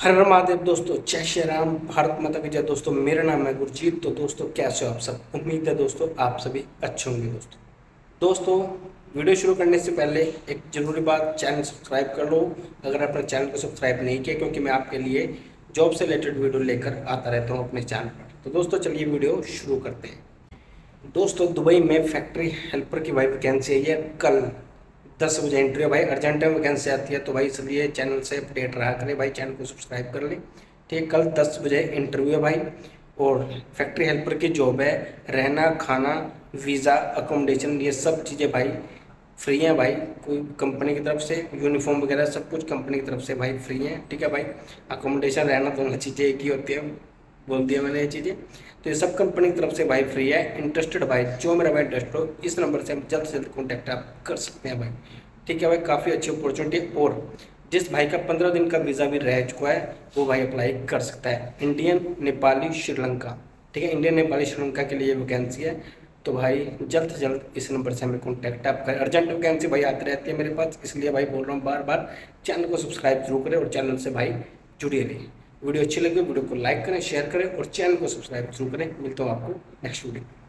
हर हर महादेव दोस्तों, जय श्री राम, भारत माता की जय। दोस्तों, मेरा नाम है गुरजीत। तो दोस्तों, कैसे हो आप सब? उम्मीद है दोस्तों, आप सभी अच्छे होंगे दोस्तों। दोस्तों, वीडियो शुरू करने से पहले एक ज़रूरी बात, चैनल सब्सक्राइब कर लो। अगर अपने चैनल को सब्सक्राइब नहीं किया, क्योंकि मैं आपके लिए जॉब से रिलेटेड वीडियो लेकर आता रहता हूँ अपने चैनल पर। तो दोस्तों, चलिए वीडियो शुरू करते हैं। दोस्तों, दुबई में फैक्ट्री हेल्पर की भाई वैकेंसी है कल। दस बजे इंटरव्यू भाई अर्जेंट में वैकेंसी आती है तो भाई इसलिए चैनल से अपडेट रहा करें, भाई चैनल को सब्सक्राइब कर लें। ठीक, कल दस बजे इंटरव्यू है भाई, और फैक्ट्री हेल्पर की जॉब है, रहना, खाना वीज़ा अकोमोडेशन ये सब चीज़ें भाई फ्री हैं भाई। कोई कंपनी की तरफ़ से यूनिफॉर्म वगैरह सब कुछ कंपनी की तरफ़ से भाई फ्री हैं। ठीक है भाई अकोमोडेशन रहना दोनों चीज़ें एक ही होती है। बोल दिया मैंने ये चीज़ें। तो ये सब कंपनी की तरफ़ से भाई फ्री है इंटरेस्टेड भाई, जो मेरा भाई इंटरेस्ट हो, इस नंबर से हम जल्द से जल्द कॉन्टैक्ट आप कर सकते हैं भाई। ठीक है भाई, काफ़ी अच्छी अपॉर्चुनिटी और जिस भाई का पंद्रह दिन का वीज़ा भी रह चुका है, वो भाई अप्लाई कर सकता है। इंडियन नेपाली श्रीलंका ठीक है इंडियन नेपाली श्रीलंका के लिए वैकेंसी है। तो भाई जल्द से जल्द इस नंबर से हमें कॉन्टैक्ट आप करें। अर्जेंट वैकेंसी भाई आती रहती है मेरे पास, इसलिए भाई बोल रहा हूँ बार बार चैनल को सब्सक्राइब ज़रूर करें और चैनल से भाई जुड़िए रहिए वीडियो अच्छी लगे वीडियो को लाइक करें, शेयर करें और चैनल को सब्सक्राइब ज़रूर करें। मिलता हूँ आपको नेक्स्ट वीडियो